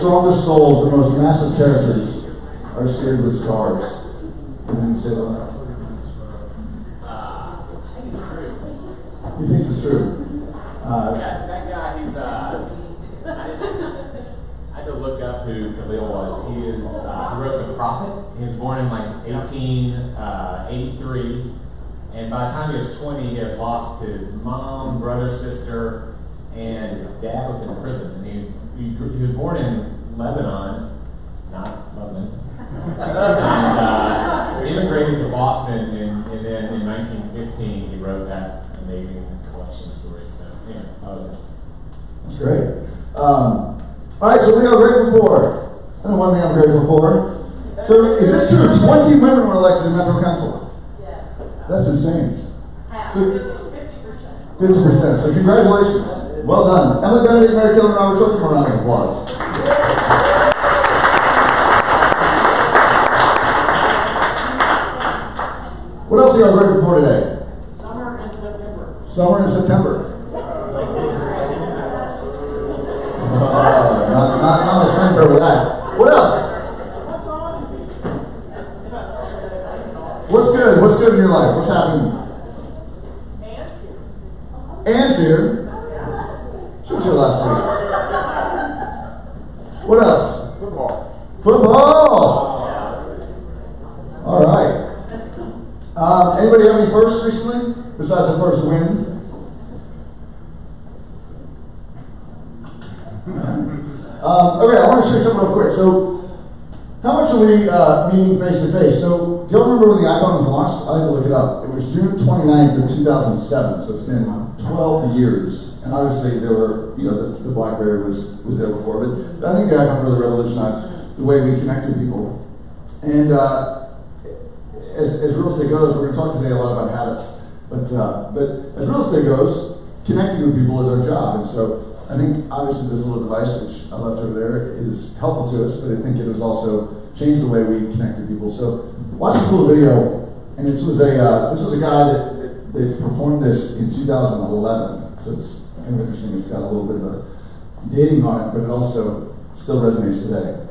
strongest souls, the most massive characters are seared with scars." Anything to say that? Uh. He thinks it's true. Uh, That, that guy, he's, uh, I, I had to look up who Kahlil was. He is, uh, he wrote The Prophet. He was born in like 1883. and by the time he was 20, he had lost his mom, brother, sister, and his dad was in prison. And he, he, he was born in Lebanon, not Lebanon. and uh, immigrated to Boston, and, and then in 1915 he wrote that amazing collection of stories. So, anyway, that was it. That's great. Um, all right, so what are you grateful for? I know one thing I'm grateful for. So, is this true? 20 women were elected in Metro Council. Yes. That's insane. Half, So- fifty percent. 50%. So, congratulations. Well done. Emily Benedict, Mary Killen, Robert Short, come around and applause. What else are you grateful for today? Summer and September. Summer and September. Uh, not, not, not much time for that. What else? What's good? What's good in your life? What's happening? Anne's here. She was here last week. What else? Football. Football. All right. Um, anybody have any firsts recently besides the first win? Um, okay, I want to show you something real quick. So, how much are meeting face to face? So, do y'all remember when the iPhone was launched? I had to look it up. It was June 29th of 2007, so it's been 12 years. And obviously, there were, you know, the, the BlackBerry was, was there before, but I think the iPhone really revolutionized the way we connect with people. And uh, as, as real estate goes, we're going to talk today a lot about habits. But, uh, but as real estate goes, connecting with people is our job. And so I think obviously this little device, which I left over there, is helpful to us, but I think it was also changed the way we connect with people. So watch this little video. And this was a, uh, this was a guy that, that, that performed this in 2011. So it's kind of interesting. It's got a little bit of a dating on it, but it also still resonates today.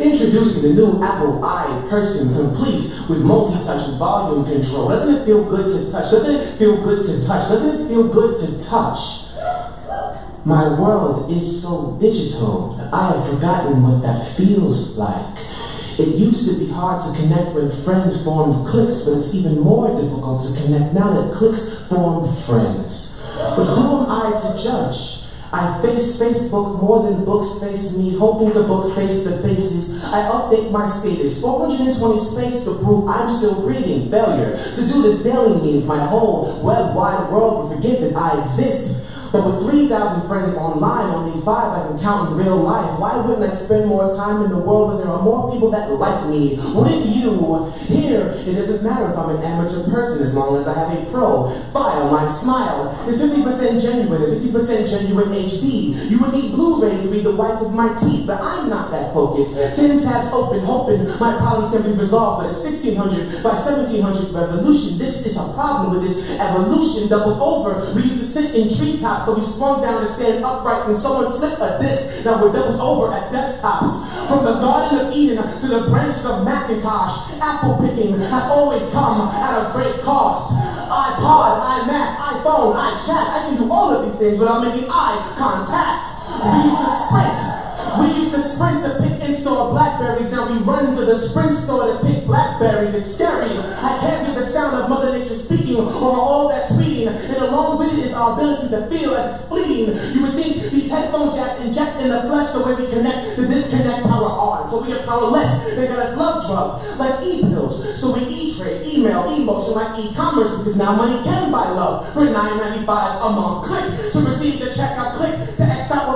Introducing the new Apple i Person Complete with multi-touch volume control. Doesn't it feel good to touch? Doesn't it feel good to touch? Doesn't it feel good to touch? My world is so digital that I have forgotten what that feels like. It used to be hard to connect when friends formed cliques, but it's even more difficult to connect now that cliques form friends. But who am I to judge? I face Facebook more than books face me, hoping to book face to faces. I update my status, 420 space to prove I'm still breathing. Failure to do this daily means my whole web wide world will forget that I exist. But with 3,000 friends online, only five I can count in real life. Why wouldn't I spend more time in the world where there are more people that like me? Wouldn't you? Here, it doesn't matter if I'm an amateur person as long as I have a profile. My smile is 50% genuine and 50% genuine HD. You would need Blu-rays to read the whites of my teeth, but I'm not that focused. 10 tabs open, hoping my problems can be resolved. But a 1600 by 1700 revolution, this is a problem with this evolution Double over. We used to sit in treetops, but we swung down to stand upright when someone slipped a disc. Now we're doubled over at desktops. From the Garden of Eden to the branches of Macintosh, apple picking has always come at a great cost. iPod, iMac, iPhone, iChat, I can do all of these things without making eye contact. We to sprint. We used to sprint to pick in-store blackberries. Now we run to the sprint store to pick blackberries. It's scary. I can't hear the sound of Mother Nature speaking over all that tweeting. And along with it is our ability to feel as it's fleeting. You would think these headphone jacks inject in the flesh the way we connect, the disconnect power on. So we get powerless. They got us love drugs, like e-pills. So we e-trade, email, emotion, like e-commerce, because now money can buy love for $9.95 a month. Click to receive the check. I click to X out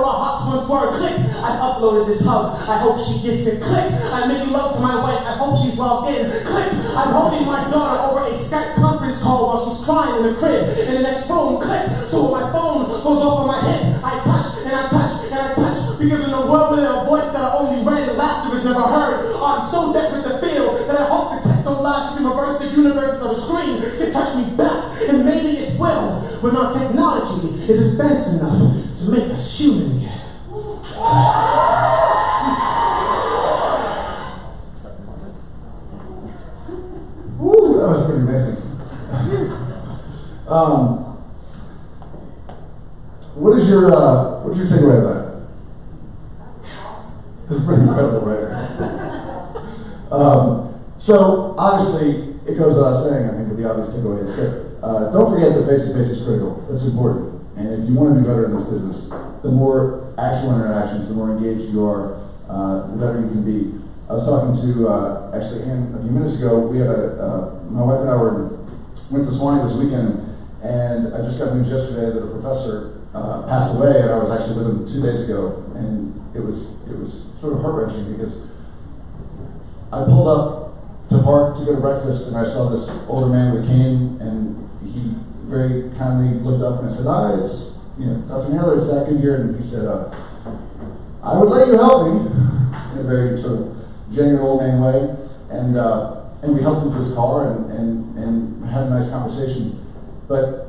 once were. Click. I've uploaded this hug. I hope she gets it. Click. I'm making love to my wife. I hope she's logged in. Click. I'm holding my daughter over a Skype conference call while she's crying in the crib, and the next phone click. So my phone goes off on my head, I touch and I touch and I touch because in a world where there are voices that are only read and laughter is never heard, oh, I'm so desperate to feel that I hope the technology can reverse the universe of the screen can touch me back, and maybe it will when our technology is advanced enough to make us human again. Woo, that was pretty amazing. um, what is your uh, what's your takeaway of that? That's pretty incredible, right? um, so obviously, it goes without saying. I think with the obvious takeaway is uh, don't forget that face to face is critical. That's important. And if you want to be better in this business, the more actual interactions, the more engaged you are, uh, the better you can be. I was talking to uh, actually Ann a few minutes ago. We had a uh, my wife and I were went to Sewanee this weekend, and I just got news yesterday that a professor uh, passed away, and I was actually with him two days ago, and it was it was sort of heart wrenching because I pulled up to park to go to breakfast, and I saw this older man with a cane, and he very kindly looked up and I said, "Hi, it's you know Dr. Naylor, that good here," and he said, uh, "I would let you help me," in a very sort of genuine old man way, and uh, and we helped him to his car and, and and had a nice conversation, but.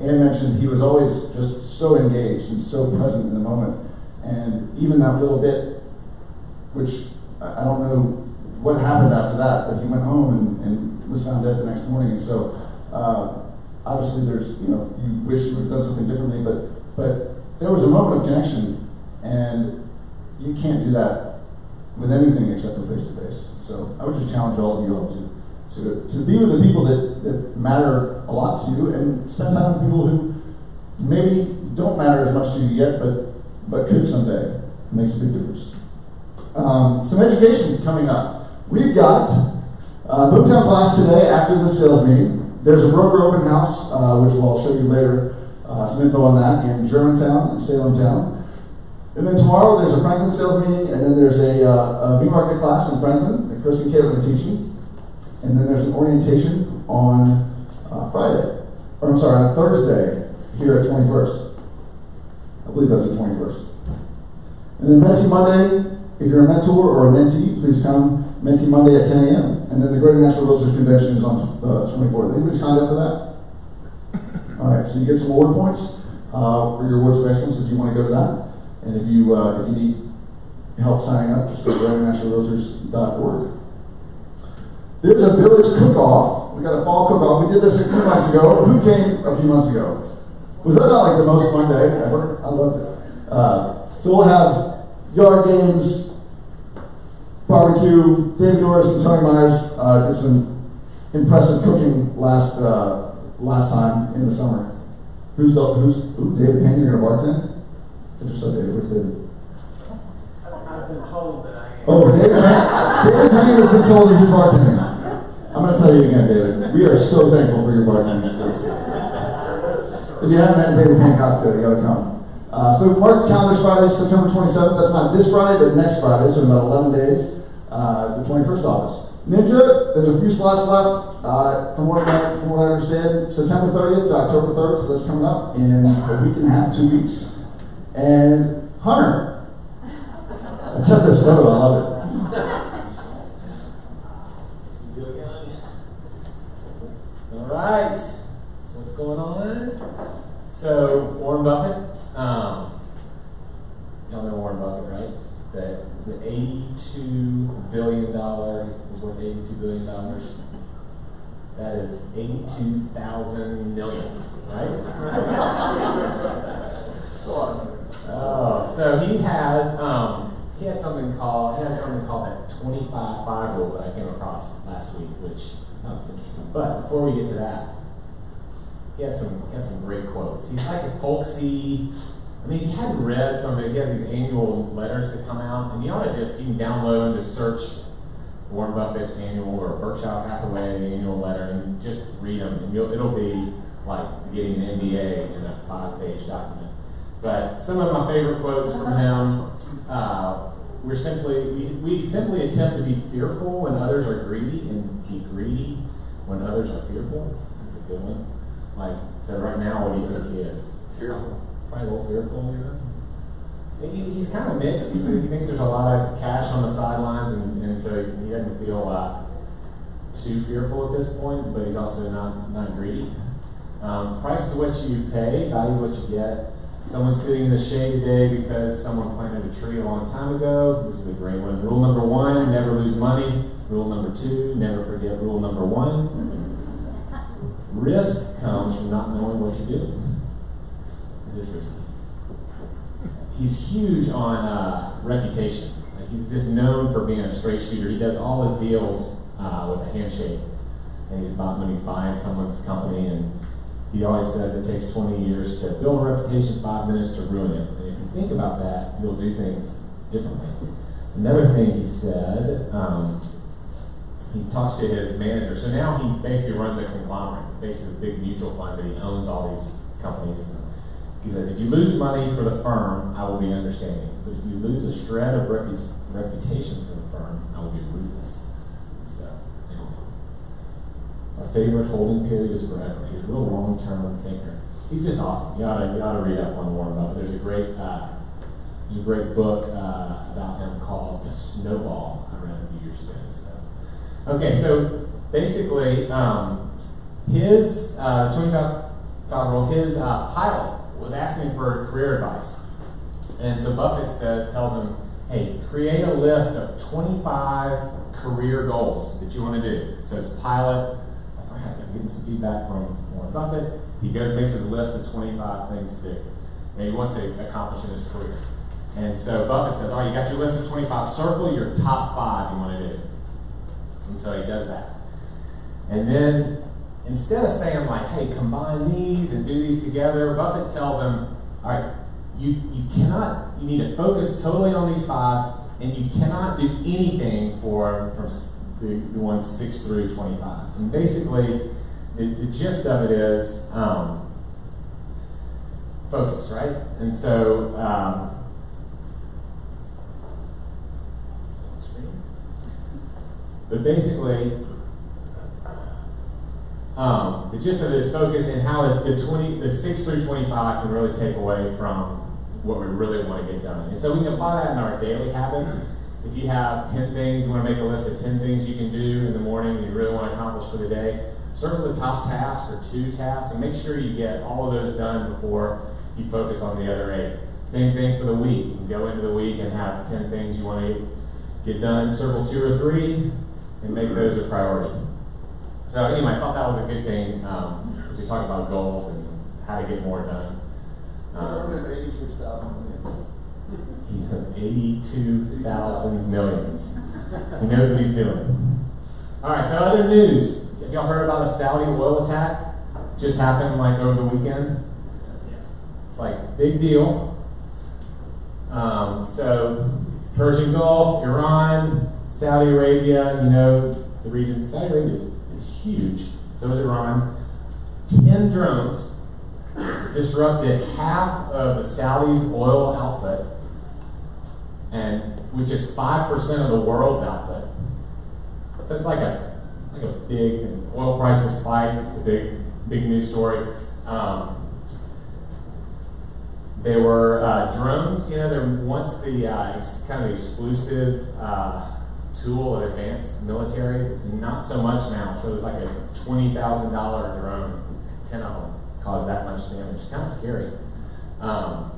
Ann mentioned he was always just so engaged and so present in the moment. And even that little bit, which I I don't know what happened after that, but he went home and, and was found dead the next morning. And so, uh, obviously, there's, you know, you wish you would have done something differently, but, but there was a moment of connection, and you can't do that with anything except for face to face. So I would just challenge all of you all to to, to be with the people that, that matter a lot to you and spend time with people who maybe don't matter as much to you yet, but but could someday. It makes a big difference. Um, some education coming up. We've got uh, Boomtown class today after the sales meeting. There's a broker open house, uh, which I'll show you later. Uh, some info on that in Germantown and Salemtown. And then tomorrow there's a Franklin sales meeting, and then there's a, uh, a V-Market class in Franklin that Chris and Caitlin are teaching. And then there's an orientation on uh, Friday, or I'm sorry, on Thursday here at 21st. I believe that's the 21st. And then Mentee Monday, if you're a mentor or a mentee, please come Mentee Monday at 10 a.m. And then the Greater Nashville Realtors Convention is on uh, 24th. Anybody signed up for that? All right, so you get some award points uh, for your awards of excellence if you want to go to that. And if you uh, if you need help signing up, just go to greaternashvillerealtors.org. There's a village cook-off. We got a fall cook-off. We did this a few months ago. Who came a few months ago? Was that not like the most fun day ever? I loved it. Uh, so we'll have yard games, barbecue. David Norris and Tony Myers uh, did some impressive cooking last uh, last time in the summer. Who's the, who's who, David Payne? You're gonna bartend? I just saw David. Where's David? I've been told that I am. Oh, David David Payne has been told that you're bartending. I'm going to tell you again, David. We are so thankful for your bartending skills. If you haven't had a David Payne cocktail, you got to come. Uh, so mark calendars Friday, September 27th. That's not this Friday, but next Friday, so in about 11 days. Uh, the 21st office. Ninja, there's a few slots left. Uh, from what I from what I understand, September 30th to October 3rd, so that's coming up in a week and a half, two weeks. And Hunter, I kept this photo. I love it. All right. So what's going on? So Warren Buffett, um, y'all know Warren Buffett, right? That the eighty-two billion dollar is worth eighty-two billion dollars. That is eighty-two thousand millions, right? Oh, so he has um, he had something called he had something called that twenty five five rule that I came across last week, which sounds interesting. But before we get to that, he has some he has some great quotes. He's like a folksy. I mean, if you hadn't read some of it, he has these annual letters that come out, and you ought to just you can download and just search Warren Buffett annual or Berkshire Hathaway annual letter and just read them, and it'll be like getting an MBA in a five page document. But some of my favorite quotes from him. Uh, we're simply we, we simply attempt to be fearful when others are greedy and be greedy when others are fearful. That's a good one. Like so, right now, what do you think he is? Fearful. Probably a little fearful, you. He's, he's kind of mixed. He's, he thinks there's a lot of cash on the sidelines, and, and so he doesn't feel uh, too fearful at this point, but he's also not, not greedy. Um, price is what you pay, value is what you get. Someone's sitting in the shade today because someone planted a tree a long time ago. This is a great one. Rule number one never lose money. Rule number two never forget rule number one. Risk comes from not knowing what you're doing. It is he's huge on uh, reputation. Like he's just known for being a straight shooter. He does all his deals uh, with a handshake, and he's about when he's buying someone's company, and he always says it takes 20 years to build a reputation, five minutes to ruin it. And if you think about that, you'll do things differently. Another thing he said, um, he talks to his manager. So now he basically runs a conglomerate, basically a big mutual fund that he owns all these companies. He says, if you lose money for the firm, I will be understanding. But if you lose a shred of repu- reputation for the firm, I will be ruthless. So, anyway. Our favorite holding period is forever. He's a real long-term thinker. He's just awesome. You ought to, you ought to read up on Warren Buffett. There's a great, uh, there's a great book uh, about him called The Snowball. I read a few years ago. So, okay, so basically, um, his uh, 25 rule, his uh, pilot was asking for career advice. And so Buffett said, tells him, hey, create a list of 25 career goals that you want to do. So it's pilot. It's like, all right, I'm getting some feedback from Warren Buffett. He goes makes his list of 25 things to do. And he wants to accomplish in his career. And so Buffett says, all right, you got your list of 25. Circle your top five you want to do. And so he does that. And then instead of saying like, hey, combine these and do these together, Buffett tells them, all right, you, you cannot, you need to focus totally on these five, and you cannot do anything for from the, the ones six through 25. And basically, the, the gist of it is um, focus, right? And so, um, but basically, um, the gist of it is focus and how the, the 20, the 6 through 25 can really take away from what we really want to get done. And so we can apply that in our daily habits. If you have 10 things, you want to make a list of 10 things you can do in the morning you really want to accomplish for the day, circle the top task or two tasks and make sure you get all of those done before you focus on the other eight. Same thing for the week. You can go into the week and have 10 things you want to get done, circle two or three, and make those a priority. So anyway, I thought that was a good thing um, as we talk about goals and how to get more done. Um, 86,000 millions. 82,000 millions. He knows what he's doing. All right, so other news. Have y'all heard about a Saudi oil attack? Just happened like over the weekend. It's like big deal. Um, so Persian Gulf, Iran, Saudi Arabia, you know, the region. Saudi Arabia is huge. So is Iran. Ten drones disrupted half of the Saudis' oil output, and which is five percent of the world's output. So it's like a like a big oil prices spiked. It's a big big news story. Um, they were uh, drones. You know, they're once the uh, kind of exclusive uh, tool of advanced militaries. Not so much now. So it's like a twenty thousand dollar drone, ten of them caused that much damage. Kind of scary. Um,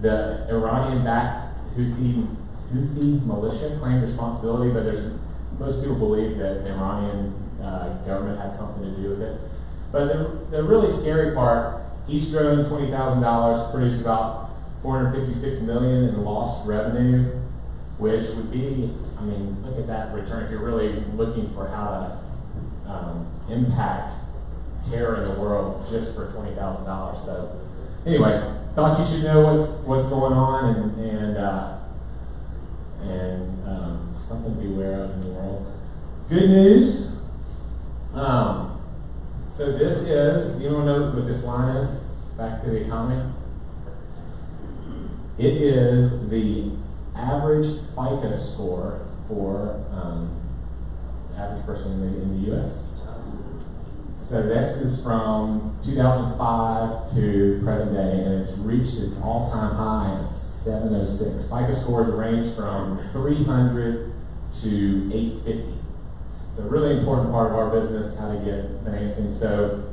the Iranian-backed Houthi Houthi militia claimed responsibility, but there's most people believe that the Iranian uh, government had something to do with it. But the, the really scary part, each drone twenty thousand dollars produced about four hundred fifty-six million in lost revenue, which would be, I mean, look at that return if you're really looking for how to um, impact terror in the world just for twenty thousand dollars. So anyway, thought you should know what's what's going on and and uh, and um, something to be aware of in the world. Good news. Um, so this is you don't know what this line is. Back to the economy. It is the average FICO score for um, average person in the, in the U.S. So this is from 2005 to present day, and it's reached its all-time high of 706. FICO scores range from 300 to 850. It's a really important part of our business, how to get financing. So,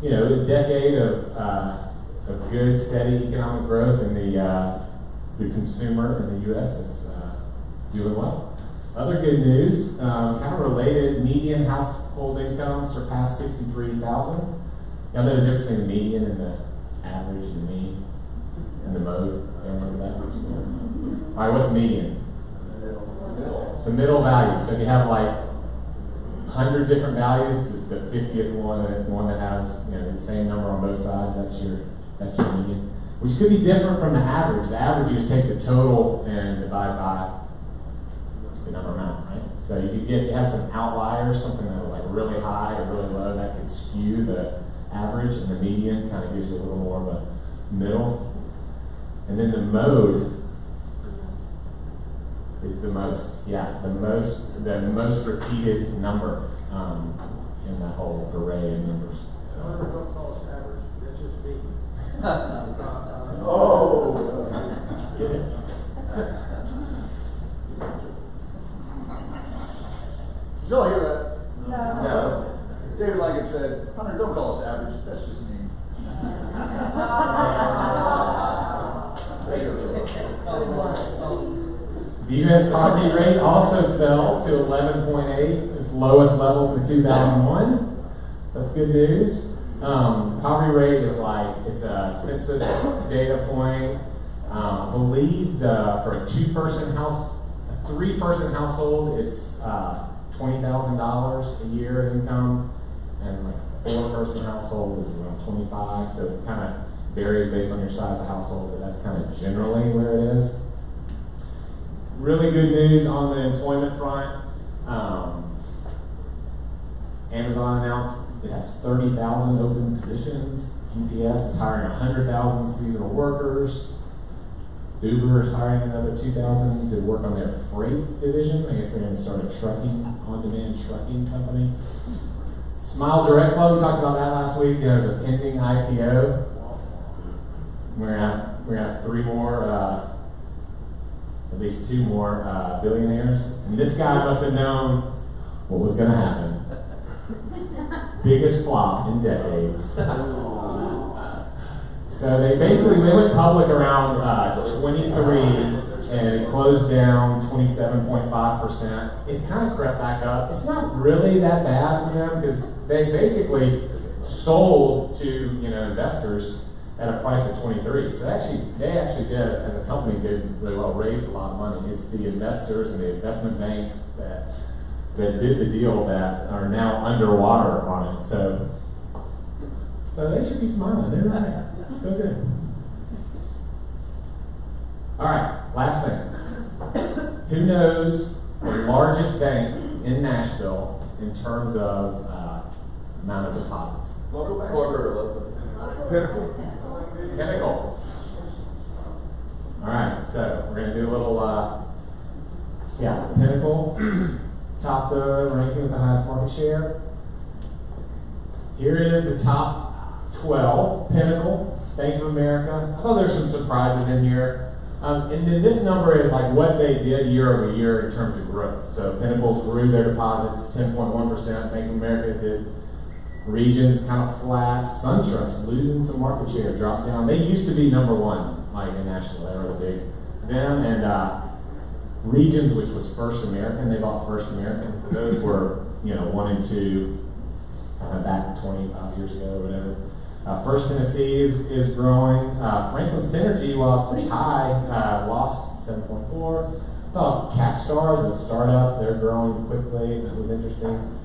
you know, a decade of, uh, of good, steady economic growth in the, uh, the consumer in the U.S. is uh, doing well. Other good news, um, kind of related, median household income surpassed 63,000. Y'all know the difference between the median and the average and the mean and the mode? Y'all remember that? All right, what's the median? The middle value. So if you have like 100 different values, the, the 50th one, the one that has you know the same number on both sides, that's your that's your median. Which could be different from the average. The average you just take the total and divide by the number amount, right? So you could get if you had some outliers, something that was like really high or really low, that could skew the average, and the median kind of gives you a little more of a middle. And then the mode is the most, yeah, the most, the most repeated number um, in that whole array of numbers. However, don't call us average, that's just me. Oh. Did y'all hear that? No. No. David Leggett said, Hunter, don't call us average, that's just me. The U.S. poverty rate also fell to 11.8, its lowest level since 2001. That's good news. Um, poverty rate is like it's a census data point. Um, I believe the, for a two-person house, a three-person household, it's uh, twenty thousand dollars a year income, and like a four-person household is around twenty-five. So it kind of varies based on your size of household, but that's kind of generally where it is really good news on the employment front. Um, Amazon announced it has 30,000 open positions. UPS is hiring 100,000 seasonal workers. Uber is hiring another 2,000 to work on their freight division. I guess they're going to start a trucking, on-demand trucking company. Smile Direct Club, we talked about that last week. There's a pending IPO. We're gonna have, we're gonna have three more uh, at least two more uh, billionaires. And this guy must have known what was going to happen. Biggest flop in decades. So they basically they went public around uh, 23 and it closed down 27.5 percent. It's kind of crept back up. It's not really that bad for them because they basically sold to you know investors at a price of 23. So actually, they actually did, as a company, did really well, raised a lot of money. It's the investors and the investment banks that that did the deal that are now underwater on it. So, so they should be smiling. They're right. Still good. All right, last thing. Who knows the largest bank in Nashville in terms of uh, amount of deposits? Local banks? Corporate local? Pinnacle? Pinnacle. All right, so we're gonna do a little, uh, yeah, Pinnacle, top the ranking with the highest market share. Here is the top 12. Pinnacle, Bank of America. I thought there's some surprises in here. Um, and then this number is like what they did year over year in terms of growth. So Pinnacle grew their deposits 10.1%. Bank of America did Regions kind of flat. SunTrust losing some market share, dropped down. They used to be number one, like in Nashville. They were the big. Them and uh, Regions, which was First American, they bought First American. So those were, you know, one and two, of back 25 years ago or whatever. Uh, First Tennessee is, is growing. Uh, Franklin Synergy, while it's pretty high, uh, lost 7.4. Thought Capstar is a startup. They're growing quickly. That was interesting.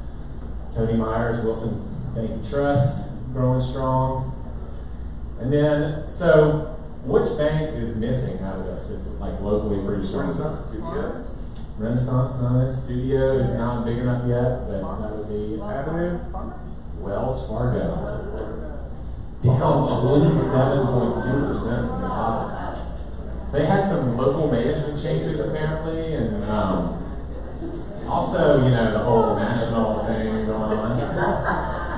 Tony Myers, Wilson Bank Trust, growing strong. And then, so which bank is missing out of this that's like locally pretty strong? UPS? Renaissance, not in Studio is not big enough yet, but that would be Avenue? Wells Fargo. Down 27.2% in deposits. they had some local management changes apparently, and um, also, you know, the whole national thing going on.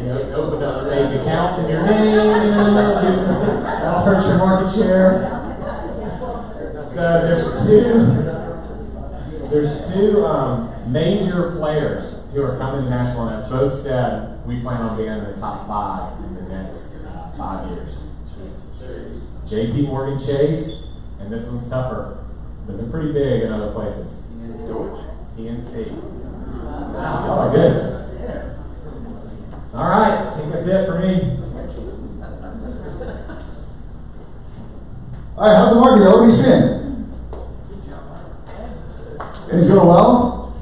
You know, open up fake accounts in your name, you know, get some- that'll hurt your market share. So there's two, there's two um, major players who are coming to Nashville and have both said we plan on being in the top five in the next uh, five years. JP Morgan Chase, and this one's tougher, but they're pretty big in other places. PNC. Wow, y'all are good. All right, I think that's it for me. All right, how's the market? What are you seeing? Things going well?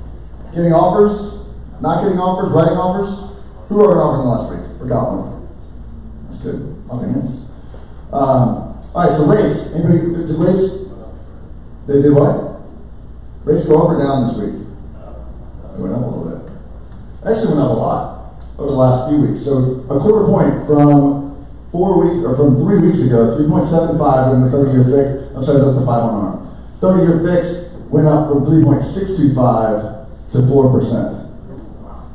Getting offers? Not getting offers? Writing offers? Who wrote an offer in the last week? Or got one? That's good. A lot of hands. Um, all right, so rates. Anybody? Did rates? They did what? Rates go up or down this week? They went up a little bit. Actually, went up a lot over the last few weeks. So a quarter point from four weeks or from three weeks ago, three point seven five in the thirty-year fix. I'm sorry, that's the five on arm. Thirty-year fix went up from three point six two five to four percent.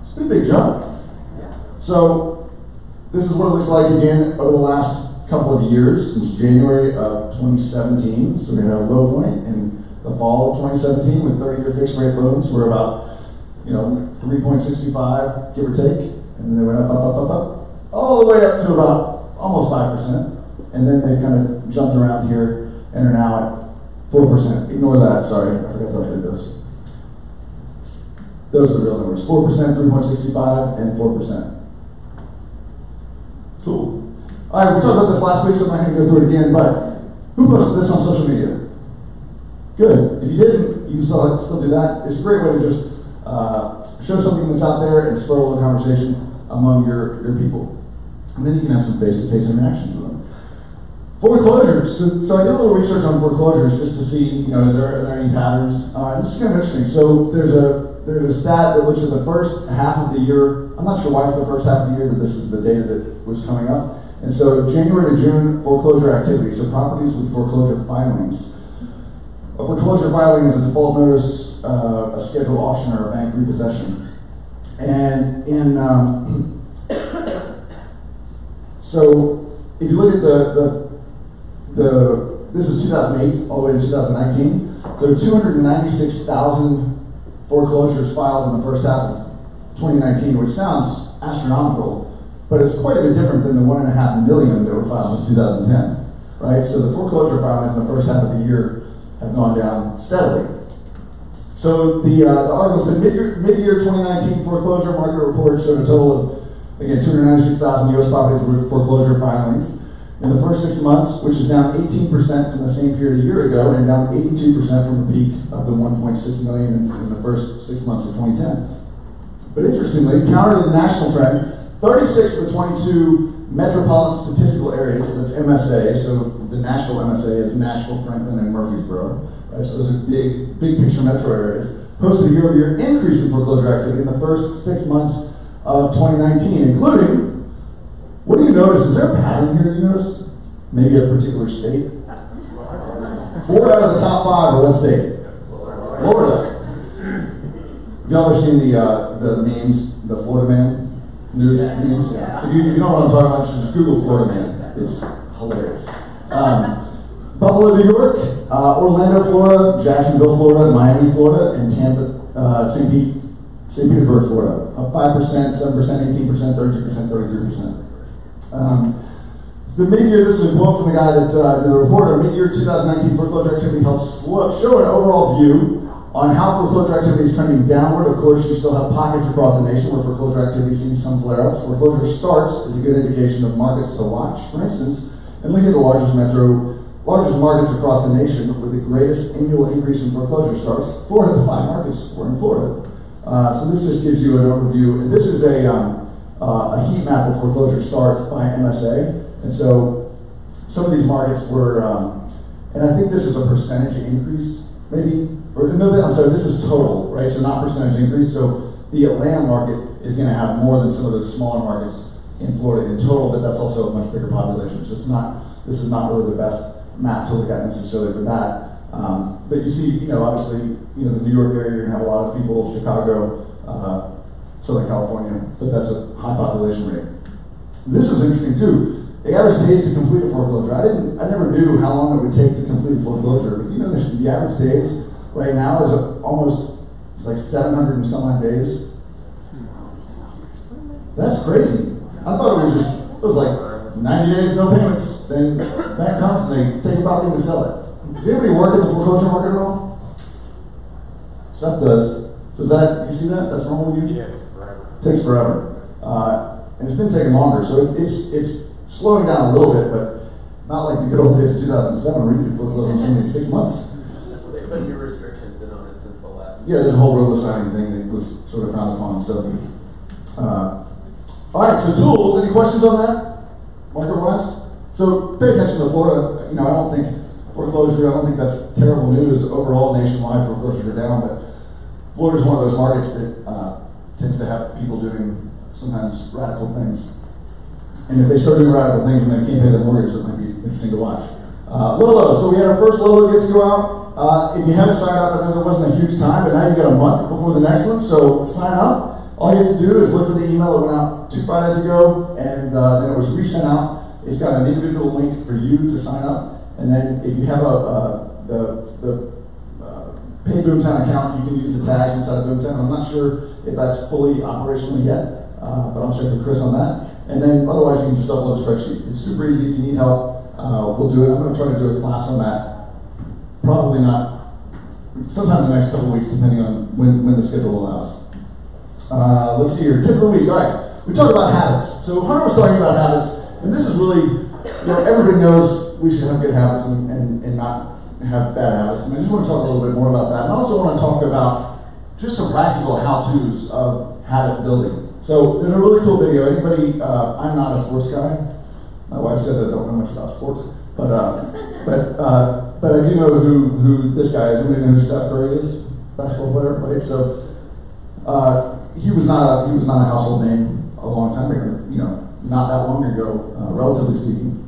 It's a pretty big jump. So this is what it looks like again over the last couple of years since January of 2017. So we had a low point in the fall of 2017 with 30-year fixed rate loans were about you know 3.65 give or take, and then they went up, up, up, up, up, all the way up to about almost five percent, and then they kind of jumped around here and are now at four percent. Ignore that. Sorry, I forgot to update those. Those are the real numbers: four percent, three point sixty-five, and four percent. Cool. All right, we talked about this last week, so I'm not going to go through it again. But who posted this on social media? Good. If you didn't, you can still still do that. It's a great way to just uh, show something that's out there and spur a little conversation among your, your people, and then you can have some face-to-face interactions with them. Foreclosures. So, so I did a little research on foreclosures just to see, you know, is there, are there any patterns? Uh, this is kind of interesting. So there's a there's a stat that looks at the first half of the year. I'm not sure why it's the first half of the year, but this is the data that was coming up. And so January to June foreclosure activity. So properties with foreclosure filings. A foreclosure filing is a default notice, uh, a scheduled auction, or a bank repossession. And in um, so if you look at the, the the this is 2008 all the way to 2019. There are 296,000 foreclosures filed in the first half of 2019, which sounds astronomical, but it's quite a bit different than the one and a half million that were filed in 2010, right? So the foreclosure filings in the first half of the year have gone down steadily. So the, uh, the article said mid-year, mid-year 2019 foreclosure market report showed a total of, again, 296,000 U.S. properties with foreclosure filings. In the first six months, which is down 18% from the same period a year ago and down 82% from the peak of the 1.6 million in, the first six months of 2010. But interestingly, counter to the national trend, 36 of the 22 metropolitan statistical areas, that's MSA, so the national MSA is Nashville, Franklin, and Murfreesboro, right? So those are big, big picture metro areas, posted a year-over-year increase in foreclosure activity in the first six months of 2019, including what do you notice? Is there a pattern here you notice? Maybe a particular state? Four out of the top five are what state? Florida. Have y'all ever seen the uh, the memes, the Florida man news memes? If you, if you don't know what I'm talking about, just Google Florida man. It's hilarious. Um, Buffalo, New York, uh, Orlando, Florida, Jacksonville, Florida, Miami, Florida, and Tampa, uh, St. Pete, St. Petersburg, Florida. Up five percent, seven percent, eighteen percent, thirty-two percent, thirty-three percent. Um, the mid-year, this is a quote from the guy that uh, the reporter. Mid-year 2019 foreclosure activity helps slow, show an overall view on how foreclosure activity is trending downward. Of course, you still have pockets across the nation where foreclosure activity sees some flare-ups. Foreclosure starts is a good indication of markets to watch. For instance, and look at the largest metro, largest markets across the nation with the greatest annual increase in foreclosure starts. Four of the five markets were in Florida. Uh, so this just gives you an overview. And this is a um, uh, a heat map of foreclosure starts by MSA. And so some of these markets were, um, and I think this is a percentage increase, maybe, or no, I'm sorry, this is total, right? So not percentage increase. So the Atlanta market is going to have more than some of the smaller markets in Florida in total, but that's also a much bigger population. So it's not, this is not really the best map to look at necessarily for that. Um, but you see, you know, obviously, you know, the New York area, you're have a lot of people, Chicago, uh, Southern California, but that's a high population rate. This was interesting too. The average days to complete a foreclosure. I didn't, I never knew how long it would take to complete a foreclosure, but you know, the, average days right now is almost, it's like 700 and some odd days. That's crazy. I thought it was just, it was like 90 days, no payments, then bank comes and they take a property and sell it. Does anybody work in the foreclosure market at all? Seth does. So that, you see that? That's normal with you? Yeah, forever. takes forever. Uh, and it's been taking longer, so it's it's slowing down a little bit, but not like the good old days of 2007 where you could foreclose on something in six months. They put new restrictions in on it since the last. Yeah, there's a whole robo signing thing that was sort of frowned upon. So, uh, all right. So tools. Any questions on that, market wise? So pay attention to Florida. You know, I don't think foreclosure. I don't think that's terrible news overall nationwide. Foreclosures are down, but Florida is one of those markets that uh, tends to have people doing sometimes radical things. And if they start doing radical things and they can't pay their mortgage, it might be interesting to watch. Uh, Lolo, so we had our first Lolo get to go out. Uh, if you haven't signed up, I know there wasn't a huge time, but now you've got a month before the next one, so sign up. All you have to do is look for the email that went out two Fridays ago, and uh, then it was resent out. It's got an individual link for you to sign up, and then if you have a uh, the the uh, pay Boomtown account, you can use the tags inside of Boomtown. I'm not sure if that's fully operational yet, uh, but I'll check with Chris on that. And then otherwise, you can just upload a spreadsheet. It's super easy. If you need help, uh, we'll do it. I'm going to try to do a class on that. Probably not. Sometime in the next couple weeks, depending on when, when the schedule allows. Uh, let's see here. Tip of the week. All right. We talked about habits. So Hunter was talking about habits, and this is really, you know, everybody knows we should have good habits and, and, and not have bad habits. And I just want to talk a little bit more about that. And I also want to talk about just some practical how-tos of habit building. So there's a really cool video. Anybody? Uh, I'm not a sports guy. My wife said I don't know much about sports, but uh, but uh, but I do know who who this guy is. Anybody know who Steph Curry is? Basketball player, right? So uh, he was not a, he was not a household name a long time ago. You know, not that long ago, uh, relatively speaking.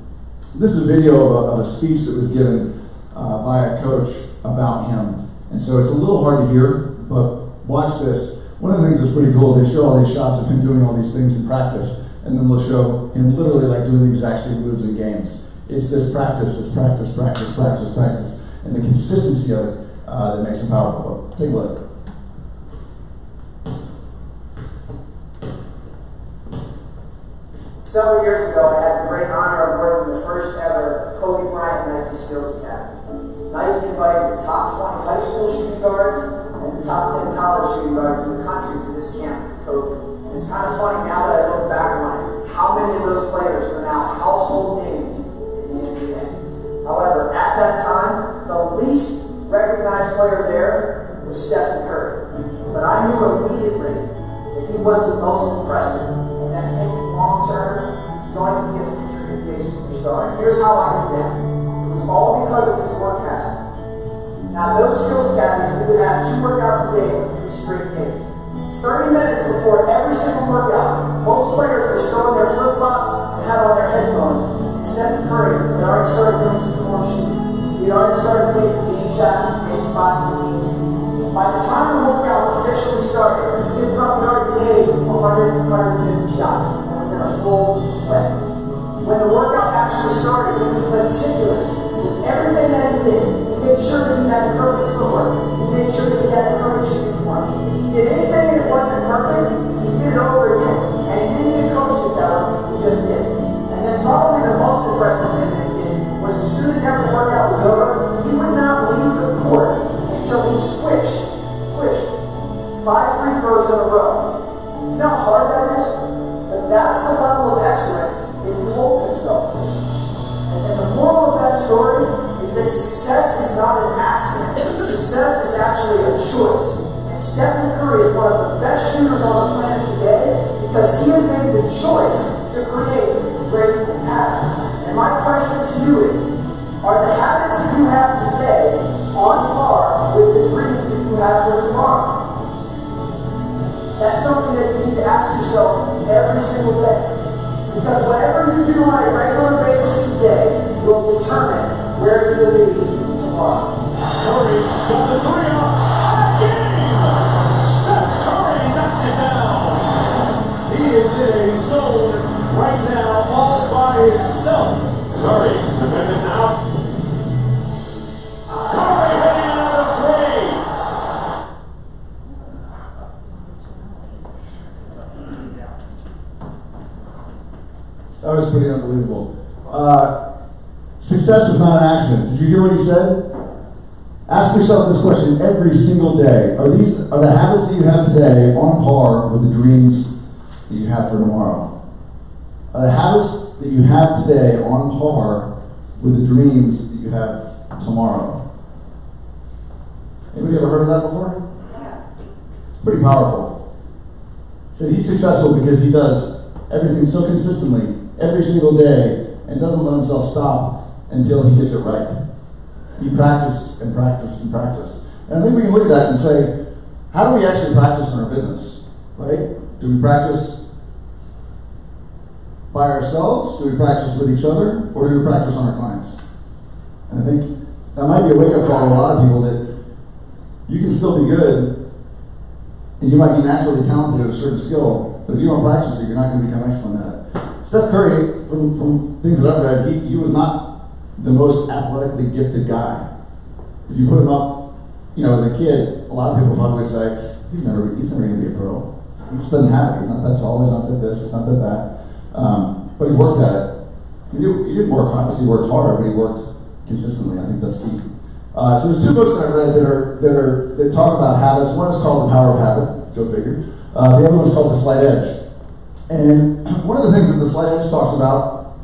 This is a video of a, of a speech that was given uh, by a coach about him, and so it's a little hard to hear. But watch this. One of the things that's pretty cool, they show all these shots of him doing all these things in practice, and then they'll show him literally like doing the exact same moves in games. It's this practice, this practice, practice, practice, practice, and the consistency of it uh, that makes him powerful. But take a look. Several years ago, I had the great honor of working the first ever Kobe Bryant Nike Skills Academy. Nike invited the top 20 high school shooting guards and the top 10 college shooting guards in the country to this camp with Kobe. And it's kind of funny now that I look back on it, how many of those players are now household names in the NBA. However, at that time, the least recognized player there was Stephen Curry. But I knew immediately that he was the most impressive, and that long term, going to a future superstar. And here's how I knew that. It was all because of his work. Now, those skills academies, we would have two workouts a day for three straight days. 30 minutes before every single workout, most players were throwing their flip flops and had on their headphones. Stephen Curry had already started doing some form shooting. He had already started taking game shots game spots and games. By the time the workout officially started, he probably already made 100, 150 full. When the workout actually started, he was meticulous with everything that he did. He made sure that he had perfect footwork. He made sure that he had perfect shooting form. If he did anything it wasn't perfect, he did it over again. And he didn't need a coach to tell him, he just did. And then probably the most impressive thing that he did was as soon as every workout was over, he would not leave the court until he switched, switched five free throws in a row. You know how hard that is? That's the level of excellence that he holds himself to. And, and the moral of that story is that success is not an accident. Success is actually a choice. And Stephen Curry is one of the best shooters on the planet today because he has made the choice to create great habits. And my question to you is, are the habits that you have today on par with the dreams that you have for tomorrow? That's something that you need to ask yourself every single day. Because whatever you do on a regular basis today will determine Where you believe tomorrow? Curry that you have today on par with the dreams that you have for tomorrow? Are the habits that you have today on par with the dreams that you have tomorrow? Anybody ever heard of that before? Pretty powerful. So he's successful because he does everything so consistently every single day and doesn't let himself stop until he gets it right. He practice and practice and practice. And I think we can look at that and say, how do we actually practice in our business? Right? Do we practice by ourselves? Do we practice with each other? Or do we practice on our clients? And I think that might be a wake up call to a lot of people that you can still be good and you might be naturally talented at a certain skill, but if you don't practice it, you're not going to become excellent at it. Steph Curry, from, from things that I've read, he, he was not the most athletically gifted guy. If you put him up, you know, as a kid, a lot of people probably say, he's never, he's never going to be a pro. He just doesn't have it. He's not that tall, he's not that this, he's not that that. Um, but he worked at it. He, did, he didn't work, obviously, he worked harder, but he worked consistently. I think that's key. Uh, so there's two books that I read that are that are that talk about habits. One is called The Power of Habit. Go figure. Uh, the other one is called The Slight Edge. And one of the things that The Slight Edge talks about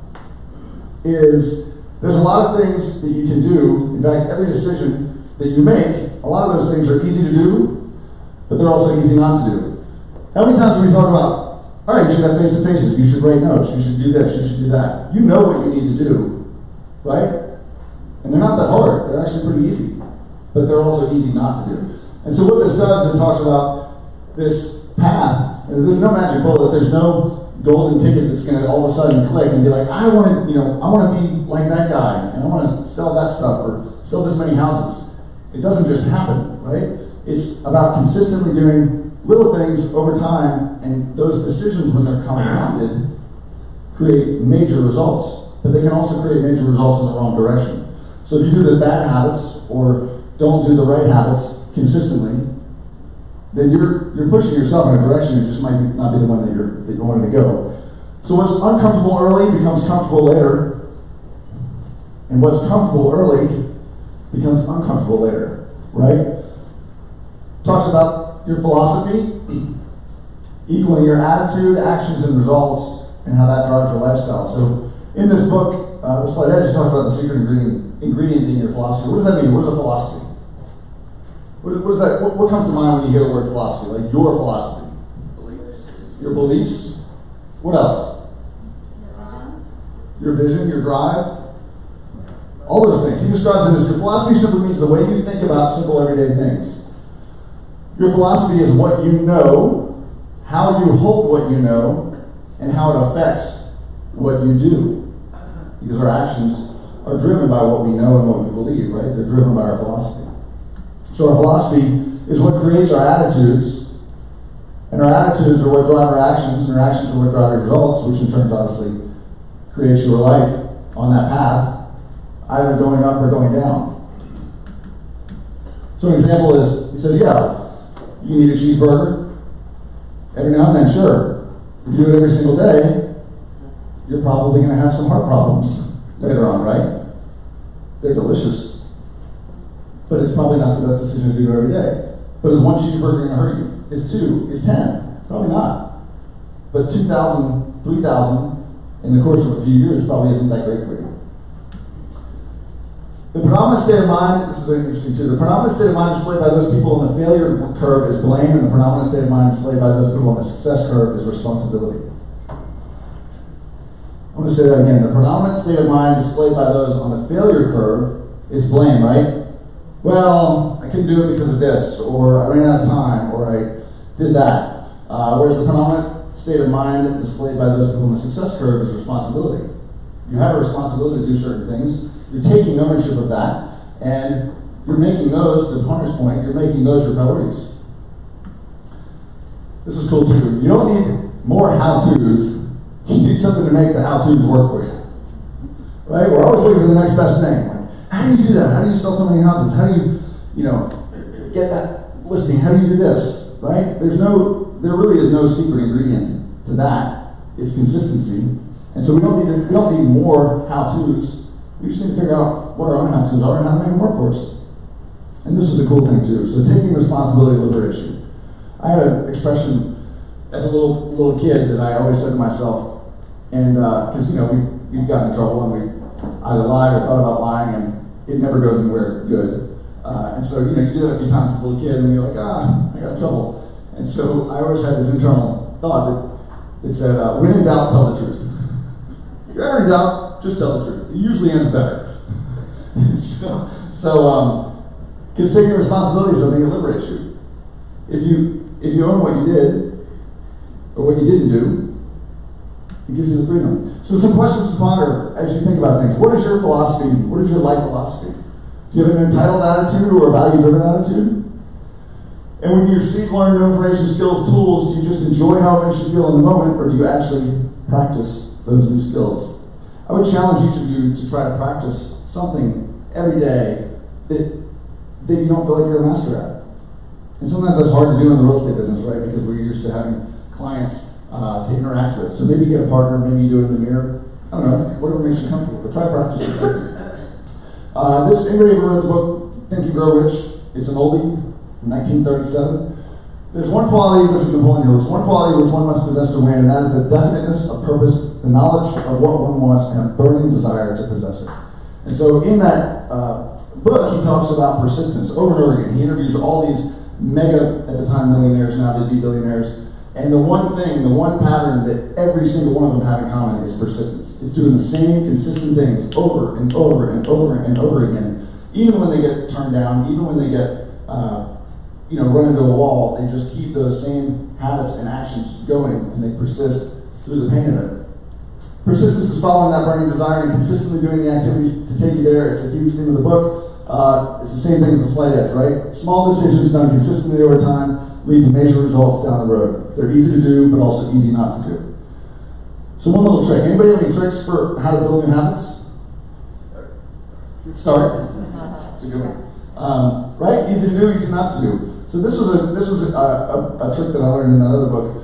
is there's a lot of things that you can do. In fact, every decision that you make, a lot of those things are easy to do, but they're also easy not to do. How many times do we talk about, all right, you should have face to faces, you should write notes, you should do this, you should do that. You know what you need to do, right? And they're not that hard. They're actually pretty easy. But they're also easy not to do. And so what this does is it talks about this path. And there's no magic bullet. There's no golden ticket that's going to all of a sudden click and be like, I want to, you know, I want to be like that guy, and I want to sell that stuff or sell this many houses. It doesn't just happen, right? It's about consistently doing little things over time, and those decisions, when they're compounded, create major results. But they can also create major results in the wrong direction. So if you do the bad habits or don't do the right habits consistently, then you're you're pushing yourself in a direction that just might not be the one that you're that you wanted to go. So what's uncomfortable early becomes comfortable later, and what's comfortable early becomes uncomfortable later, right? Talks about your philosophy, equaling your attitude, actions, and results, and how that drives your lifestyle. So in this book, uh, the slight edge talks about the secret ingredient ingredient in your philosophy. What does that mean? What is a philosophy? What, what is that? What, what comes to mind when you hear the word philosophy? Like your philosophy, Beliefs. your beliefs. What else? Your vision, your drive. All those things. He describes it as your philosophy simply means the way you think about simple everyday things. Your philosophy is what you know, how you hold what you know, and how it affects what you do. Because our actions are driven by what we know and what we believe, right? They're driven by our philosophy. So our philosophy is what creates our attitudes, and our attitudes are what drive our actions, and our actions are what drive our results, which in turn obviously creates your life on that path, either going up or going down. So an example is, he says, yeah, you need a cheeseburger every now and then, sure. If you do it every single day, you're probably going to have some heart problems later on, right? They're delicious. But it's probably not the best decision to do every day. But is one cheeseburger going to hurt you? Is two? Is ten? Probably not. But 2,000, 3,000 in the course of a few years probably isn't that great for you. The predominant state of mind, this is very interesting too, the predominant state of mind displayed by those people on the failure curve is blame, and the predominant state of mind displayed by those people on the success curve is responsibility. I'm going to say that again. The predominant state of mind displayed by those on the failure curve is blame, right? Well, I couldn't do it because of this, or I ran out of time, or I did that. Uh, whereas the predominant state of mind displayed by those people on the success curve is responsibility. You have a responsibility to do certain things. You're taking ownership of that, and you're making those, to Hunter's point, you're making those your priorities. This is cool too. You don't need more how-tos. You need something to make the how-tos work for you. Right? We're always looking for the next best thing. Like, how do you do that? How do you sell so many houses? How do you, you know, get that listing? How do you do this? Right? There's no, there really is no secret ingredient to that. It's consistency. And so we don't need to, we don't need more how-tos. We just need to figure out what our own how-tos are and how to make them work for us. And this is the cool thing too. So taking responsibility of liberation. I had an expression as a little little kid that I always said to myself, and because you know we we got in trouble and we either lied or thought about lying, and it never goes anywhere good. Uh, and so you know you do that a few times as a little kid, and you're like, ah, I got in trouble. And so I always had this internal thought that that said, uh, when in doubt, tell the truth. If you're ever in doubt, just tell the truth. It usually ends better. so, so um, because taking responsibility is something that liberates you. If you if you own what you did or what you didn't do, it gives you the freedom. So some questions to ponder as you think about things. What is your philosophy? What is your life philosophy? Do you have an entitled attitude or a value-driven attitude? And when you receive learned information, skills, tools, do you just enjoy how it makes you feel in the moment, or do you actually practice those new skills? I would challenge each of you to try to practice something every day that, that you don't feel like you're a master at. And sometimes that's hard to do in the real estate business, right? Because we're used to having clients uh, to interact with. So maybe get a partner, maybe you do it in the mirror. I don't know, whatever makes you comfortable. But try practicing. Uh, this anybody ever read the book Think and Grow Rich? It's an oldie from 1937. There's one quality, this is Napoleon Hill, there's one quality which one must possess to win, and that is the definiteness of purpose, the knowledge of what one wants, and a burning desire to possess it. And so in that uh, book, he talks about persistence over and over again. He interviews all these mega, at the time, millionaires, now they'd be billionaires. And the one thing, the one pattern that every single one of them have in common is persistence. It's doing the same consistent things over and over and over and over again. Even when they get turned down, even when they get, uh, you know, run into a wall, they just keep those same habits and actions going and they persist through the pain of it. Persistence is following that burning desire and consistently doing the activities to take you there. It's a huge theme of the book. Uh, it's the same thing as the slight edge, right? Small decisions done consistently over time lead to major results down the road. They're easy to do, but also easy not to do. So one little trick. Anybody have any tricks for how to build new habits? Start. It's a good one. Um, right? Easy to do, easy not to do. So this was a this was a, a, a trick that I learned in another book.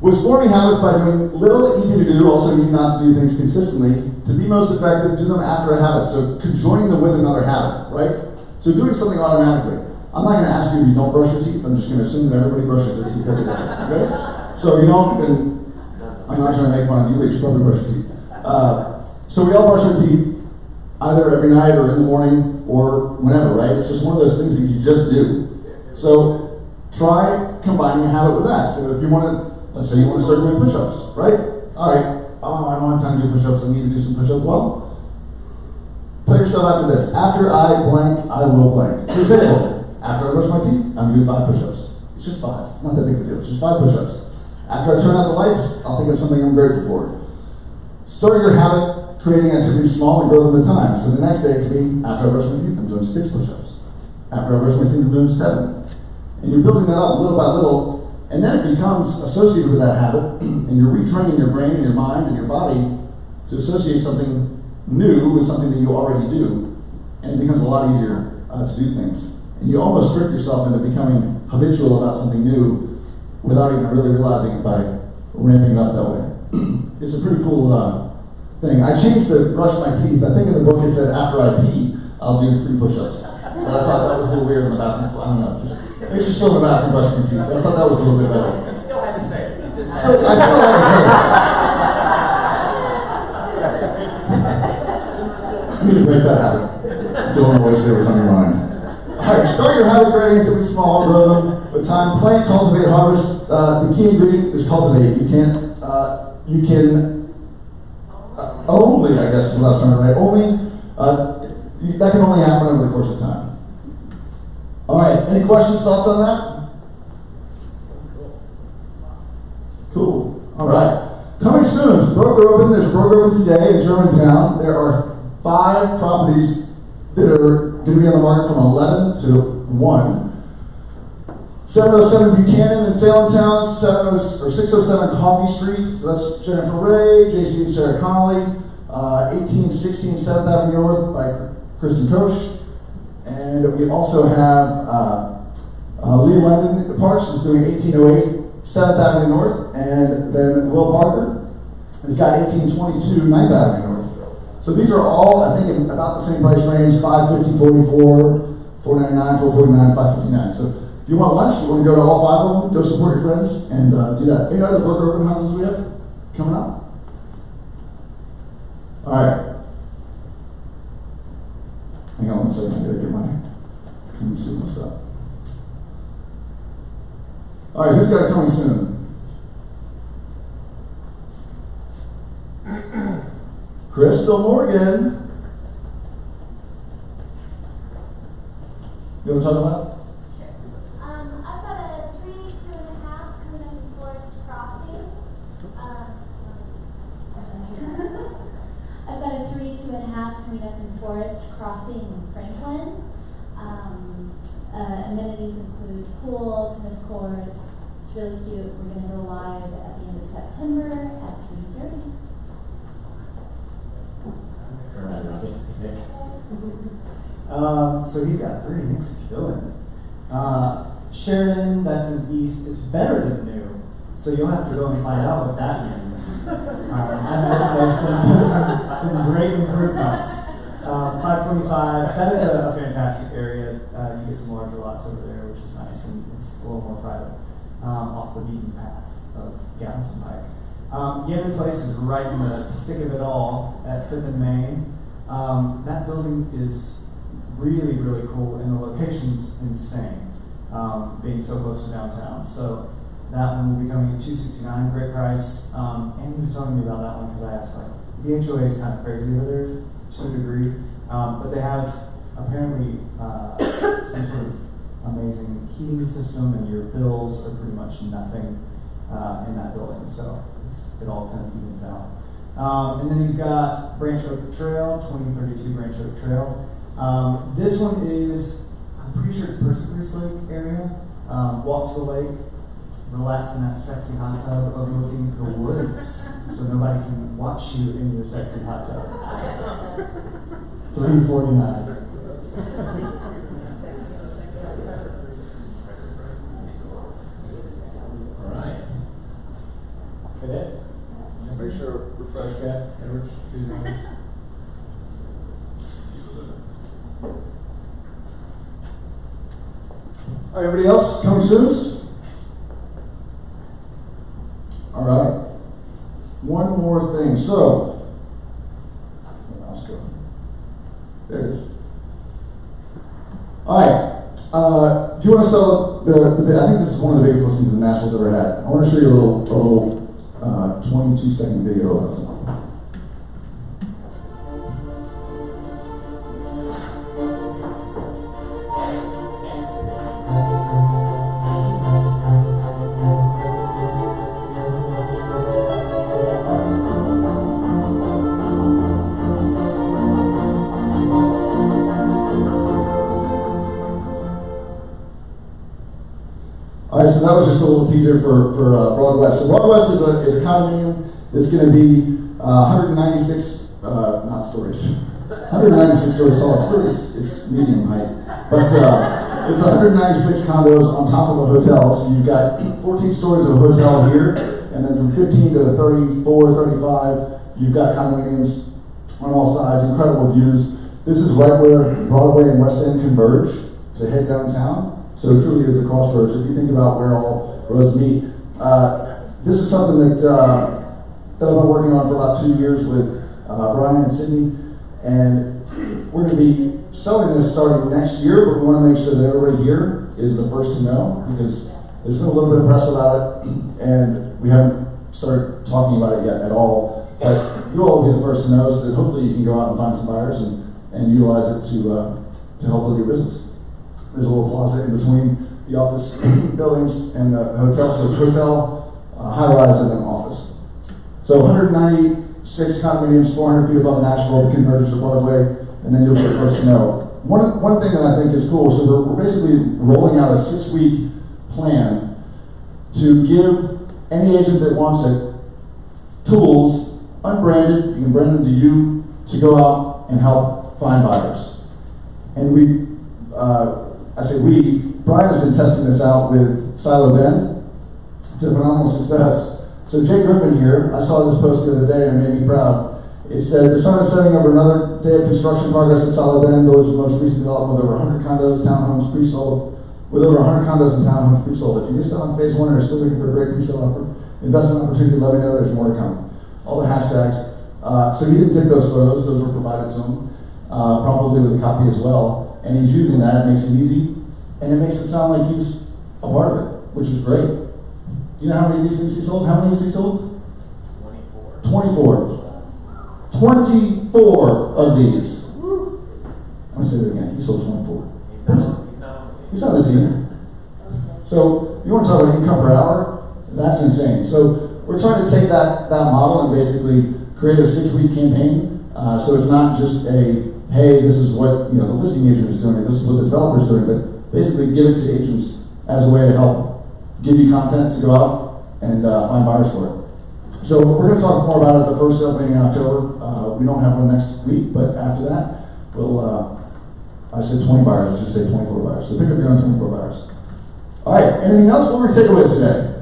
Was forming habits by doing little easy to do, also easy not to do things consistently. To be most effective, do them after a habit. So conjoining them with another habit, right? So doing something automatically. I'm not going to ask you if you don't brush your teeth. I'm just going to assume that everybody brushes their teeth every day. Okay? So you don't, I'm not trying to make fun of you, but you should probably brush your teeth. Uh, so we all brush our teeth either every night or in the morning or whenever, right? It's just one of those things that you just do. So try combining a habit with that. So if you want to, let's say you want to start doing push-ups, right? All right. Oh, I don't have time to do push-ups. I need to do some push-ups. Well, tell yourself after this. After I blank, I will blank. For example, after I brush my teeth, I'm gonna do five push-ups. It's just five. It's not that big of a deal. It's just five push-ups. After I turn out the lights, I'll think of something I'm grateful for. Start your habit creating activities small and grow them a time. So the next day it could be after I brush my teeth, I'm doing six push-ups. After I brush my teeth, I'm doing seven. And you're building that up little by little, and then it becomes associated with that habit, and you're retraining your brain and your mind and your body to associate something new with something that you already do, and it becomes a lot easier uh, to do things. And you almost trick yourself into becoming habitual about something new without even really realizing it by ramping it up that way. it's a pretty cool uh, thing. I changed the brush my teeth. I think in the book it said after I pee, I'll do three push-ups. But I thought that was a little weird in the bathroom. I don't know. Just, it's just still in the bathroom brushing your teeth. I thought that was a little bit better. You still had to say it. Still, I still have to say it. I need to break that habit. Don't always say what's on your mind. All right, start your habit creating activity small, grow them with time. Plant, cultivate, harvest. Uh, the key ingredient is cultivate. You can't. Uh, you can uh, only, I guess, is what I was trying to write. Only uh, that can only happen over the course of time. All right. Any questions, thoughts on that? Cool. All right. Coming soon, broker open. There's broker open today in Germantown. There are five properties that are going to be on the market from 11 to 1. 707 Buchanan in Salemtown, 70, or 607 Coffee Street. So that's Jennifer Ray, JC and Sarah Connolly. Uh, 1816 7th Avenue North by Kristen Koch. And we also have uh, uh, Lee London Parks is doing 1808 7th Avenue North. And then Will Parker has got 1822 9th Avenue North. So these are all, I think, in about the same price range 550 44 499 449 559 So if you want lunch, you want to go to all five of them, go support your friends, and uh, do that. Any other broker open houses we have coming up? All right. Hang on one second. I gotta get my coming soon stuff. All right, who's got coming soon? Crystal Morgan. You want to talk about? it? Um, I've got a three, two and a half coming up in Forest Crossing. Um, I've got a three, two and a half coming up in Forest Crossing in Franklin. Um, uh, amenities include pool, tennis courts. It's really cute. We're gonna go live at the end of September at three thirty. All right, Robbie. Nick. He's got three. Nick's killing it. Uh, Sheridan, that's in East. It's better than new. So you'll have to go and find out what that means. Um, I imagine there's some, some, some great improvements. Um, 525, that is a, a fantastic area. Uh, you get some larger lots over there, which is nice, and it's a little more private, um, off the beaten path of Gallatin Pike. Um, Yemen Place is right in the thick of it all at Fifth and Main. Um, that building is really, really cool, and the location's insane, um, being so close to downtown. So that one will be coming at 269, great price. Um, and he was telling me about that one because I asked, like, the HOA is kind of crazy over there to a degree, um, but they have apparently uh, some sort of amazing heating system, and your bills are pretty much nothing uh, in that building. So it's, it all kind of evens out. Um, and then he's got Branch Oak Trail, 2032 Branch Oak Trail. Um, this one is, I'm pretty sure it's Percy Priest Lake area. Um, walk to the lake, relax in that sexy hot tub overlooking the woods so nobody can watch you in your sexy hot tub. 349. All right. Cadet? Make sure refresh. Jessica, Edwards, Susan Edwards. All right, everybody else coming soon? All right. One more thing. So, mouse go? There it is. All right. Uh, do you want to sell the, the? I think this is one of the biggest listings the Nashville's ever had. I want to show you a little, a little uh, 22 second video of something. That was just a little teaser for, for uh, Broadwest. So Broadwest is a, is a condominium that's going to be uh, 196, uh, not stories, 196 stories tall. It's really, it's, it's medium height. But uh, it's 196 condos on top of a hotel. So you've got 14 stories of a hotel here, and then from 15 to 34, 35, you've got condominiums on all sides, incredible views. This is right where Broadway and West End converge to head downtown. So it truly is the crossroads. If you think about where all roads meet, uh, this is something that uh, that I've been working on for about two years with uh, Brian and Sydney, and we're going to be selling this starting next year. But we want to make sure that everybody here is the first to know because there's been a little bit of press about it, and we haven't started talking about it yet at all. But you all will be the first to know, so that hopefully you can go out and find some buyers and, and utilize it to uh, to help build your business. There's a little plaza in between the office buildings and the hotel, so it's hotel, uh, high rise, and then office. So 196 condominiums, 400 feet above Nashville, the convergence of Broadway, and then you'll get first to know. One, one thing that I think is cool, so we're, we're basically rolling out a six-week plan to give any agent that wants it tools, unbranded, you can brand them to you, to go out and help find buyers. And we, uh, I say we, Brian has been testing this out with Silo Bend. It's a phenomenal success. So Jay Griffin here, I saw this post the other day and it made me proud. It said, the sun is setting over another day of construction progress at Silo Bend, Village's most recent development with over 100 condos, townhomes pre-sold, with over 100 condos and townhomes pre-sold. If you missed out on phase one and are still looking for a great pre-sale investment opportunity, let me know, there's more to come. All the hashtags. Uh, so he didn't take those photos, those were provided to him, uh, probably with a copy as well. And he's using that, it makes it easy, and it makes it sound like he's a part of it, which is great. Do you know how many of these things he sold? How many has he sold? 24. 24 24 of these. I'm gonna say that again. He sold 24. That's He's on the team. So you want to talk about income per hour? That's insane. So we're trying to take that, that model and basically create a six-week campaign. Uh, so it's not just a hey, this is what you know the listing agent is doing, this is what the developer is doing, but basically give it to agents as a way to help give you content to go out and uh, find buyers for it. So we're going to talk more about it the first meeting in October. Uh, we don't have one next week, but after that, we'll. Uh, I said 20 buyers. I should say 24 buyers. So pick up your own 24 buyers. All right. Anything else? What were your takeaways today?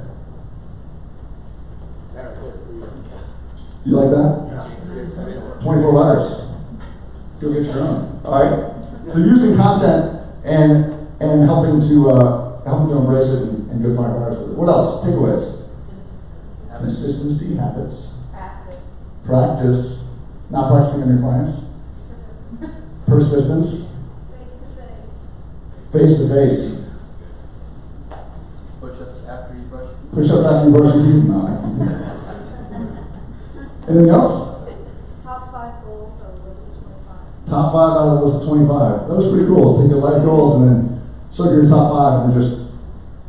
You like that? 24 buyers. Go get your own. All right. So using content and and helping to uh, helping to embrace it and, and go find buyers with it. What else? Takeaways. Consistency, habits, Practice. practice, not practicing on your clients, persistence, Face to face. face to face. Push-ups after you brush. Push ups after you brush your teeth. No. Anything else? Top five goals of list of twenty-five. Top five out of the list of 25. That was pretty cool. Take your life goals and then sort your top five and then just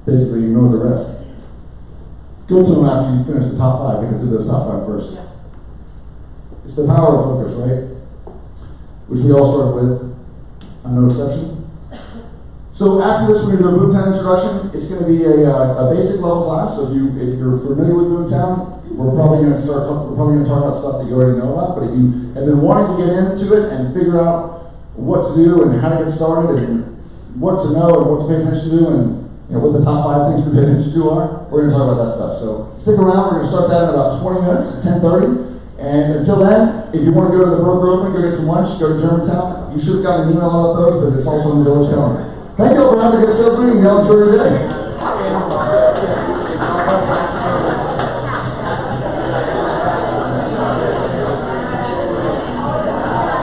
basically ignore the rest. Go to them after you finish the top five. Get through those top five first. It's the power of focus, right? Which we all started with. I'm no exception. So after this, we're going to do a Boomtown introduction. It's going to be a, uh, a basic level class. So if you if you're familiar with Boomtown, we're probably going to start. We're probably going to talk about stuff that you already know about. But if you have been wanting to get into it and figure out what to do and how to get started and what to know and what to pay attention to and you know what the top five things to pay attention to are, we're going to talk about that stuff. So stick around. We're going to start that in about 20 minutes, 10:30. And until then, if you want to go to the broker open, go get some lunch, go to Germantown. You should have gotten an email about those, but it's also in the village calendar. Thank you all for having a good sales meeting. Y'all enjoy your day.